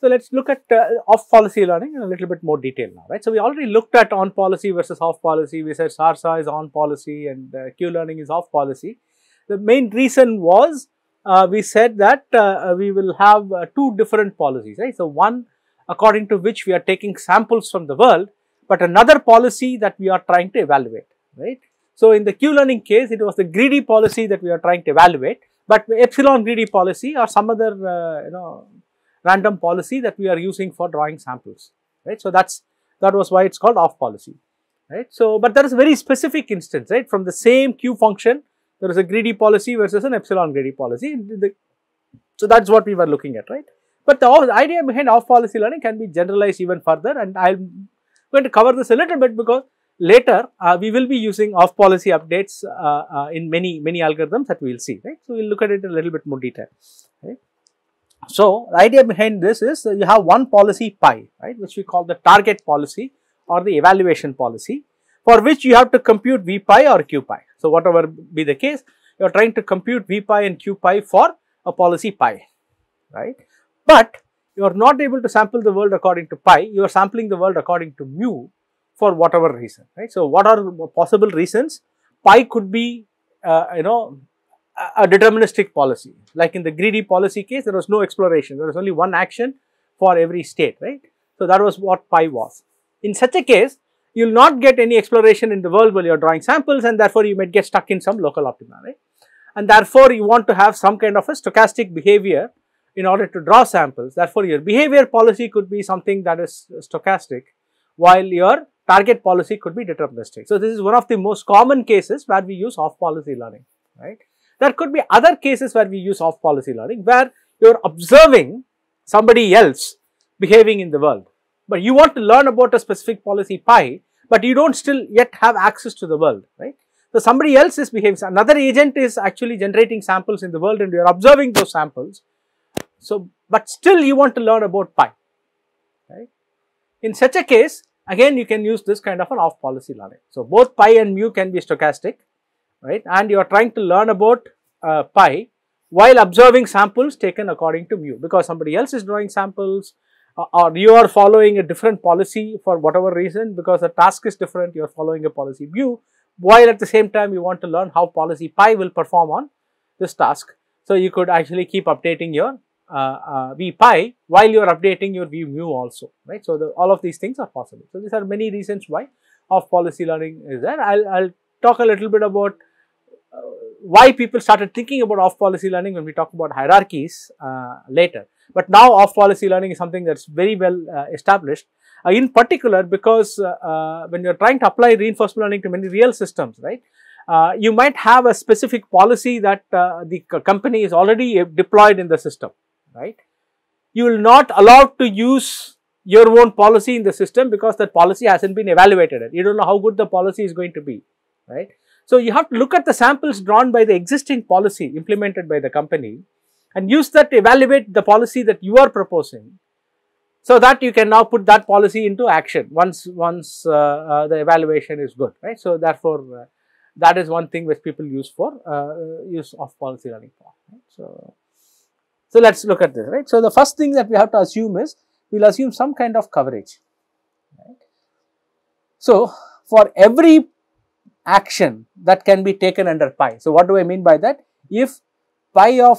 So, let us look at uh, off policy learning in a little bit more detail now, right. So, we already looked at on policy versus off policy, we said SARSA is on policy and uh, Q learning is off policy. The main reason was uh, we said that uh, we will have uh, two different policies, right. So, one according to which we are taking samples from the world, but another policy that we are trying to evaluate, right. So, in the Q learning case, it was the greedy policy that we are trying to evaluate, but epsilon greedy policy or some other uh, you know random policy that we are using for drawing samples, right. So, that is that was why it is called off policy, right. So, but there is a very specific instance, right, from the same Q function, there is a greedy policy versus an epsilon greedy policy. So, that is what we were looking at, right. But the, the idea behind off policy learning can be generalized even further and I am going to cover this a little bit because later uh, we will be using off policy updates uh, uh, in many many algorithms that we will see right. So, we will look at it in a little bit more detail right. So, the idea behind this is you have one policy pi right which we call the target policy or the evaluation policy for which you have to compute v pi or q pi. So, whatever be the case you are trying to compute v pi and q pi for a policy pi right. But you are not able to sample the world according to pi you are sampling the world according to mu for whatever reason right. So, what are possible reasons pi could be uh, you know a deterministic policy like in the greedy policy case there was no exploration there was only one action for every state right. So, that was what pi was. In such a case you will not get any exploration in the world while you are drawing samples and therefore you might get stuck in some local optima right. And therefore, you want to have some kind of a stochastic behavior in order to draw samples. Therefore, your behavior policy could be something that is stochastic while your target policy could be deterministic. So, this is one of the most common cases where we use off policy learning, right. There could be other cases where we use off policy learning where you are observing somebody else behaving in the world, but you want to learn about a specific policy pi, but you do not still yet have access to the world, right. So, somebody else is behaving, another agent is actually generating samples in the world and you are observing those samples. So, but still you want to learn about pi, right. In such a case, again you can use this kind of an off policy learning. So, both pi and mu can be stochastic right and you are trying to learn about uh, pi while observing samples taken according to mu because somebody else is drawing samples uh, or you are following a different policy for whatever reason because the task is different you are following a policy mu while at the same time you want to learn how policy pi will perform on this task. So, you could actually keep updating your uh, uh, v pi while you are updating your v mu also right. So, the, all of these things are possible. So, these are many reasons why off policy learning is there. I will talk a little bit about uh, why people started thinking about off policy learning when we talk about hierarchies uh, later. But now off policy learning is something that is very well uh, established uh, in particular because when you are trying to apply reinforcement learning to many real systems, right. you might have a specific policy that the company is already deployed in the system, right. You will not allow to use your own policy in the system because that policy has not been evaluated. You do not know how good the policy is going to be, right. So, you have to look at the samples drawn by the existing policy implemented by the company and use that to evaluate the policy that you are proposing. So, that you can now put that policy into action once, once uh, uh, the evaluation is good, right. So, therefore, uh, that is one thing which people use for uh, use off policy learning for. Right? So, so let us look at this, right. So, the first thing that we have to assume is we will assume some kind of coverage. Right. So, for every action that can be taken under pi. So, what do I mean by that? If pi of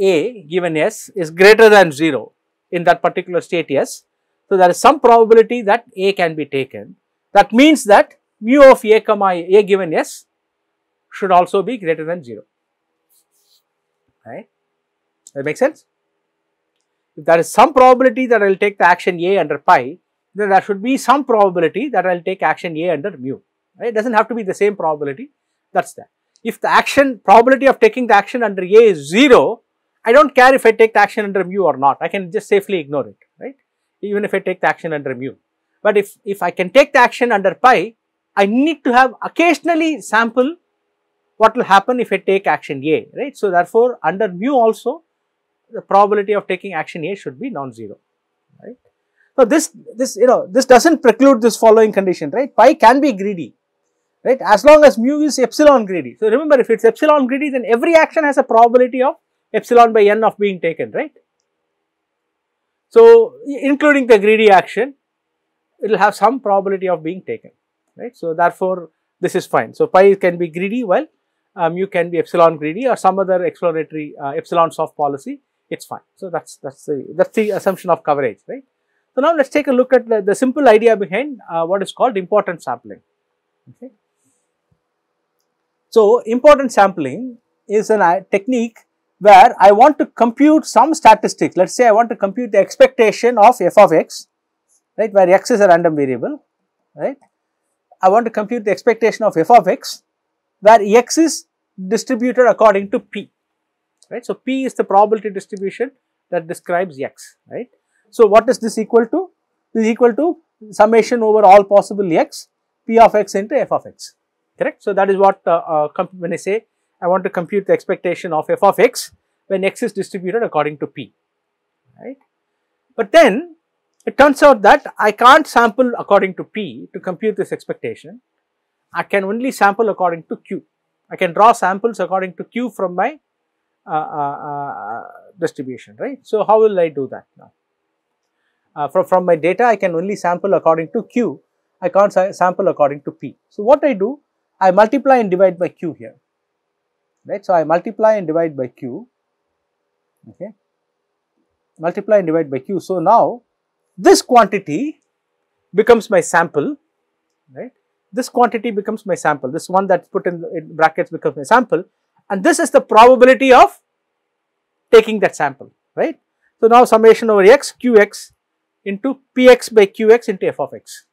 a given s is greater than 0 in that particular state s, so there is some probability that a can be taken. That means that mu of a comma a given s should also be greater than 0, right. That makes sense? If there is some probability that I will take the action a under pi, then there should be some probability that I will take action a under mu right. It does not have to be the same probability that is that. If the action probability of taking the action under A is 0, I do not care if I take the action under mu or not, I can just safely ignore it, right, even if I take the action under mu. But if, if I can take the action under pi, I need to have occasionally sample what will happen if I take action A, right. So, therefore, under mu also the probability of taking action A should be non-zero, right. So, this, this you know this does not preclude this following condition, right, pi can be greedy, right as long as mu is epsilon greedy. So, remember if it is epsilon greedy then every action has a probability of epsilon by n of being taken right. So, including the greedy action, it will have some probability of being taken, right. So, therefore, this is fine. So, pi can be greedy while um, mu can be epsilon greedy or some other exploratory uh, epsilon soft policy, it is fine. So, that is that is the that is the assumption of coverage, right. So, now let us take a look at the, the simple idea behind uh, what is called importance sampling. Okay. So, important sampling is a uh, technique where I want to compute some statistics. Let us say I want to compute the expectation of f of x, right, where x is a random variable, right. I want to compute the expectation of f of x, where x is distributed according to p, right. So, p is the probability distribution that describes x, right. So, what is this equal to? This is equal to summation over all possible x, p of x into f of x, correct. So, that is what uh, uh, when I say I want to compute the expectation of f of x when x is distributed according to p, right. But then it turns out that I can't sample according to p to compute this expectation, I can only sample according to q. I can draw samples according to q from my uh, uh, uh, distribution, right. So, how will I do that now? Uh, from, from my data, I can only sample according to q, I can't sa sample according to p. So, what I do? I multiply and divide by q here right. So, I multiply and divide by q, okay, multiply and divide by q. So, now this quantity becomes my sample, right. This quantity becomes my sample, this one that is put in, in brackets becomes my sample and this is the probability of taking that sample, right. So, now summation over x qx into px by qx into f of x.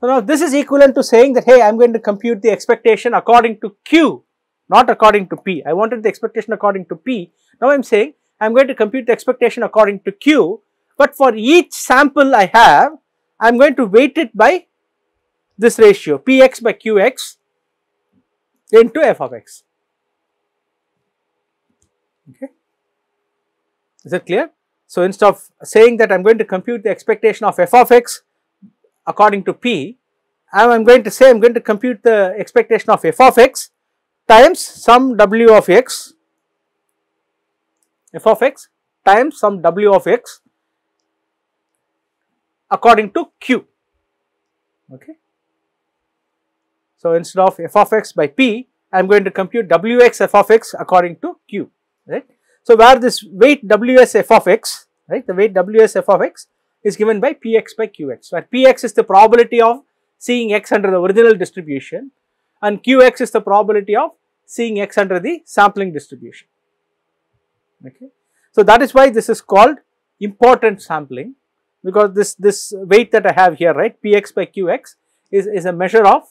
So, now this is equivalent to saying that hey I am going to compute the expectation according to q not according to P. I wanted the expectation according to P. Now I am saying I am going to compute the expectation according to Q, but for each sample I have, I am going to weight it by this ratio Px by Qx into f of x. Okay. Is it clear? So, instead of saying that I am going to compute the expectation of f of x according to P, I am going to say I am going to compute the expectation of f of x times some w of x f of x times some w of x according to q. Okay? So instead of f of x by p i am going to compute wx f of x according to q. Right? So where this weight ws f of x right? The weight ws f of x is given by px by qx where px is the probability of seeing x under the original distribution and qx is the probability of seeing x under the sampling distribution. Okay. So, that is why this is called important sampling because this, this weight that I have here right px by qx is, is a measure of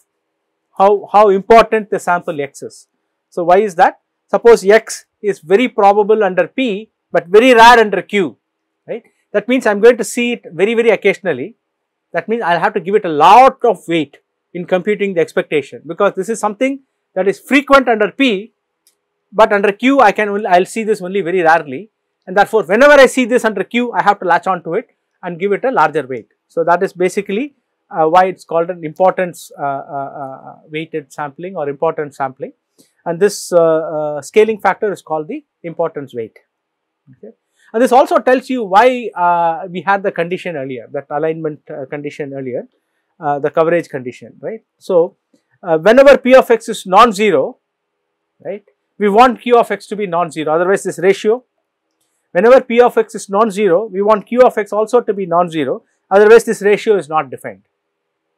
how, how important the sample x is. So, why is that? Suppose x is very probable under p but very rare under q. That means I am going to see it very very occasionally that means I will have to give it a lot of weight in computing the expectation because this is something that is frequent under P, but under Q I can only, I will see this only very rarely and therefore, whenever I see this under Q I have to latch on to it and give it a larger weight. So, that is basically uh, why it is called an importance uh, uh, uh, weighted sampling or importance sampling and this uh, uh, scaling factor is called the importance weight. Okay. And this also tells you why uh, we had the condition earlier that alignment uh, condition earlier uh, the coverage condition right. So, uh, whenever p of x is non-zero, right, we want q of x to be non-zero, otherwise this ratio, whenever p of x is non-zero, we want q of x also to be non-zero, otherwise this ratio is not defined,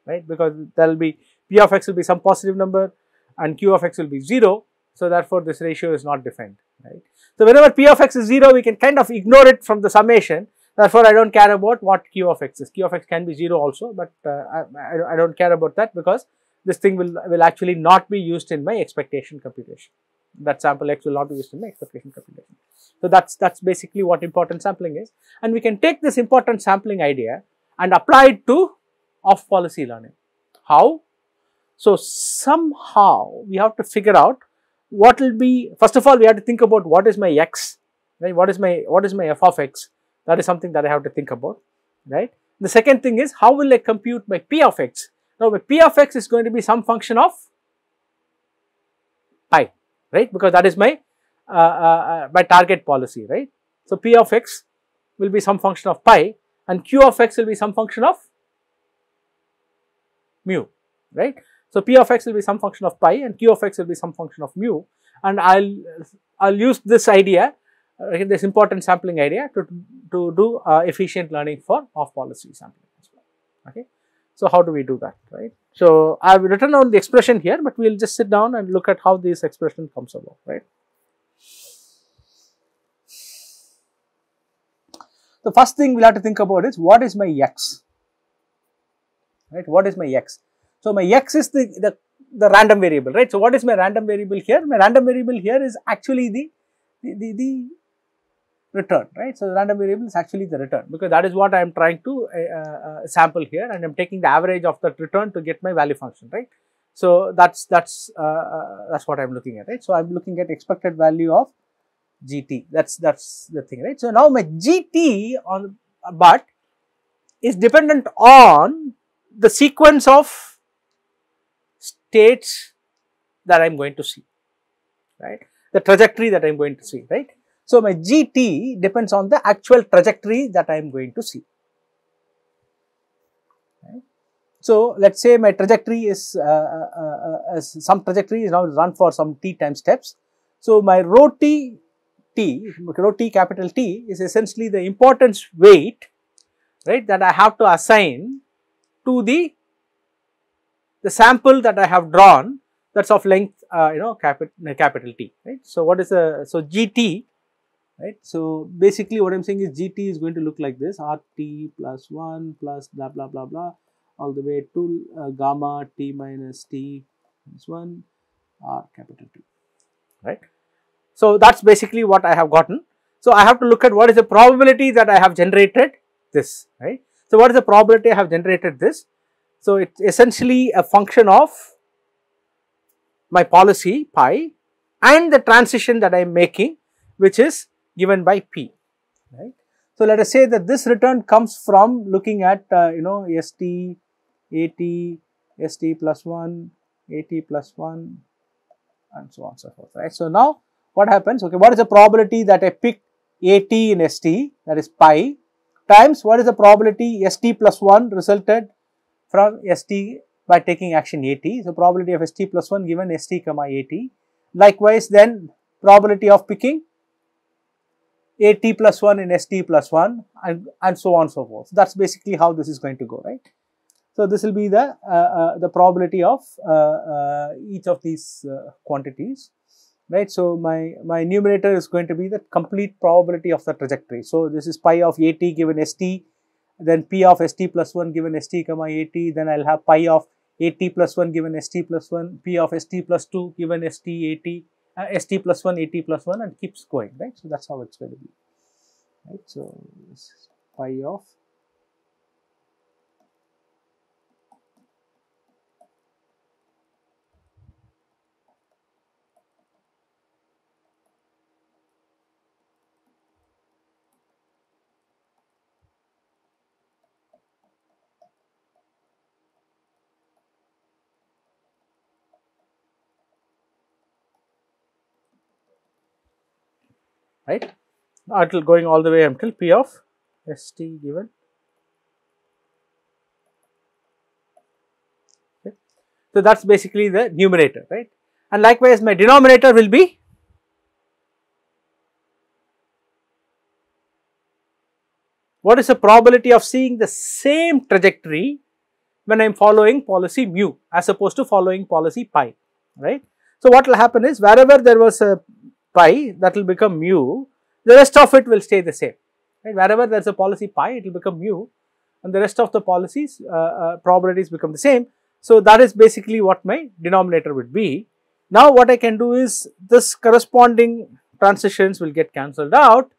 right, because there will be p of x will be some positive number and q of x will be 0, so therefore this ratio is not defined, right. So whenever p of x is 0, we can kind of ignore it from the summation, therefore I do not care about what q of x is, q of x can be 0 also, but uh, I, I do not care about that because this thing will, will actually not be used in my expectation computation. That sample x will not be used in my expectation computation. So, that is that is basically what important sampling is and we can take this important sampling idea and apply it to off policy learning. How? So, somehow we have to figure out what will be first of all we have to think about what is my x right what is my what is my f of x that is something that I have to think about right. The second thing is how will I compute my p of x now, my p of x is going to be some function of pi, right, because that is my uh, uh, uh, my target policy, right. So, p of x will be some function of pi and q of x will be some function of mu, right. So, p of x will be some function of pi and q of x will be some function of mu and I will I will use this idea uh, this important sampling idea to, to do uh, efficient learning for off policy sampling as well. Okay. So, how do we do that right. So, I have written down the expression here, but we will just sit down and look at how this expression comes about right. The first thing we will have to think about is what is my x right what is my x. So, my x is the, the, the random variable right. So, what is my random variable here? My random variable here is actually the, the, the, the return right. So, the random variable is actually the return because that is what I am trying to uh, uh, sample here and I am taking the average of that return to get my value function right. So, that is that is uh, uh that is what I am looking at right. So, I am looking at expected value of gt that is that is the thing right. So, now my gt on but is dependent on the sequence of states that I am going to see right the trajectory that I am going to see right. So, my GT depends on the actual trajectory that I am going to see. Right? So, let us say my trajectory is uh, uh, uh, some trajectory is now run for some t time steps. So, my rho t t rho t capital T is essentially the importance weight right that I have to assign to the the sample that I have drawn that is of length uh, you know capital capital T right. So, what is the so GT right. So, basically what I am saying is GT is going to look like this RT plus 1 plus blah blah blah blah all the way to uh, gamma T minus T minus 1 R capital T right. So, that is basically what I have gotten. So, I have to look at what is the probability that I have generated this right. So, what is the probability I have generated this? So, it is essentially a function of my policy pi and the transition that I am making which is given by P, right. So, let us say that this return comes from looking at uh, you know ST, AT, ST plus 1, AT plus 1 and so on so forth, right. So, now what happens, okay, what is the probability that I pick AT in ST that is pi times what is the probability ST plus 1 resulted from ST by taking action AT. So, probability of ST plus 1 given ST comma AT. Likewise, then probability of picking AT plus 1 in ST plus 1 and, and so on so forth. So That is basically how this is going to go, right. So, this will be the, uh, uh, the probability of uh, uh each of these uh, quantities, right. So, my, my numerator is going to be the complete probability of the trajectory. So, this is pi of AT given ST, then P of ST plus 1 given ST comma AT, then I will have pi of AT plus 1 given ST plus 1, P of ST plus 2 given ST AT uh, st plus 1 at plus 1 and keeps going right? So that's how it's going to be. Right so pi of right until going all the way until p of st given okay. so that's basically the numerator right and likewise my denominator will be what is the probability of seeing the same trajectory when I am following policy mu as opposed to following policy pi right. So, what will happen is wherever there was a pi that will become mu, the rest of it will stay the same. Right? Wherever there is a policy pi, it will become mu and the rest of the policies uh, uh, probabilities become the same. So, that is basically what my denominator would be. Now, what I can do is this corresponding transitions will get cancelled out,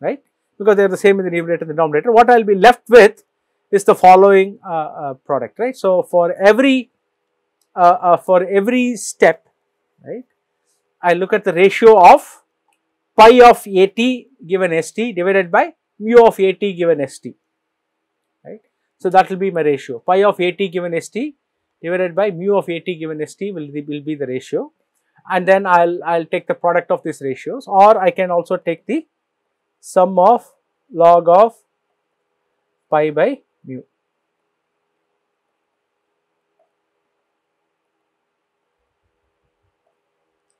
right, because they are the same in the numerator and the denominator. What I will be left with is the following uh, uh product, right. So, for every uh, uh, for every step, right, I look at the ratio of pi of at given st divided by mu of at given st, right. So, that will be my ratio pi of at given st divided by mu of at given st will, be, will be the ratio and then I will I will take the product of these ratios or I can also take the sum of log of pi by mu.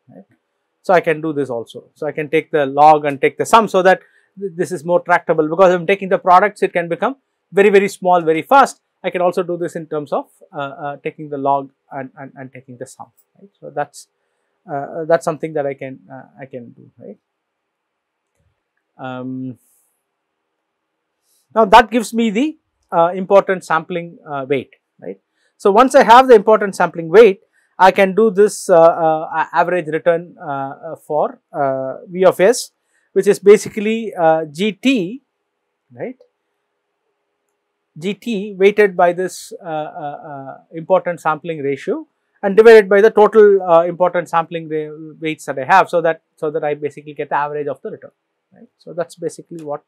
Right. So, I can do this also. So, I can take the log and take the sum so that th this is more tractable because I am taking the products it can become very very small very fast. I can also do this in terms of uh, uh, taking the log and, and, and taking the sum right. So, that is uh, that is something that I can uh, I can do right. Um, now, that gives me the uh, important sampling uh, weight right. So, once I have the important sampling weight I can do this average return for V of s which is basically GT right GT weighted by this uh, uh, uh, important sampling ratio and divided by the total uh, important sampling weights that I have. So, that so that I basically get the average of the return right. So, that is basically what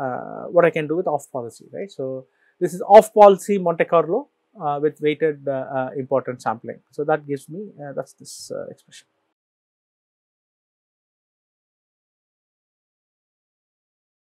uh, what I can do with off policy right. So, this is off policy Monte Carlo uh, Uh, with weighted uh, uh, important sampling. So, that gives me that is this expression.